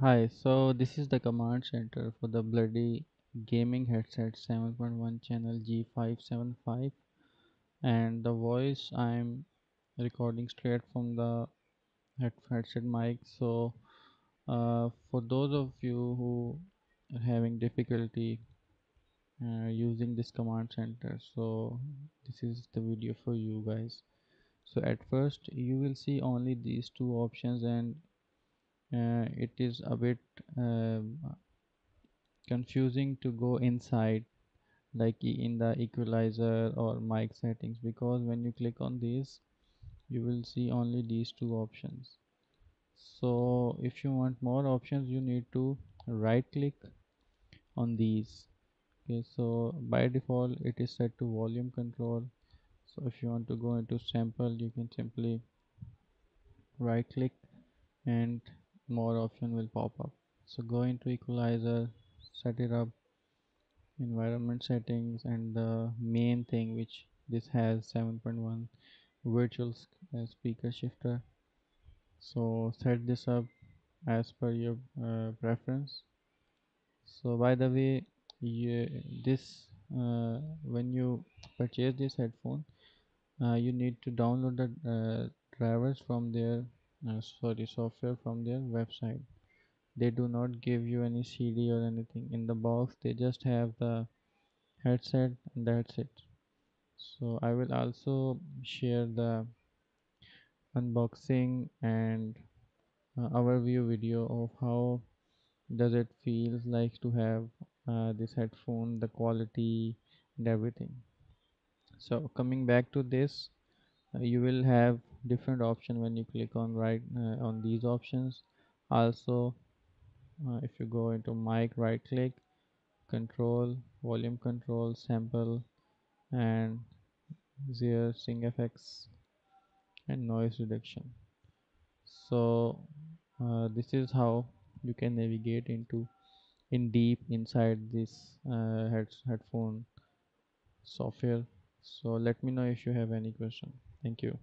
Hi, so this is the command center for the bloody gaming headset 7.1 channel G575 and the voice I'm recording straight from the head headset mic. So uh, for those of you who are having difficulty uh, using this command center so this is the video for you guys. So at first you will see only these two options and it is a bit um, confusing to go inside like in the equalizer or mic settings because when you click on these you will see only these two options. So if you want more options you need to right click on these. Okay so by default it is set to volume control. So if you want to go into sample you can simply right click and more option will pop up. So go into equalizer set it up environment settings and the main thing which this has 7.1 virtual uh, speaker shifter. So set this up as per your uh, preference. So by the way you, this uh, when you purchase this headphone uh, you need to download the uh, drivers from their sorry software from their website. They do not give you any cd or anything. In the box they just have the headset and that's it. So i will also share the unboxing and uh, overview video of how does it feels like to have uh, this headphone the quality and everything. So coming back to this uh, you will have different option when you click on right uh, on these options. Also uh, if you go into mic right click control volume control sample and there sing effects and noise reduction. So uh, this is how you can navigate into in deep inside this uh, head headphone software. So let me know if you have any question. Thank you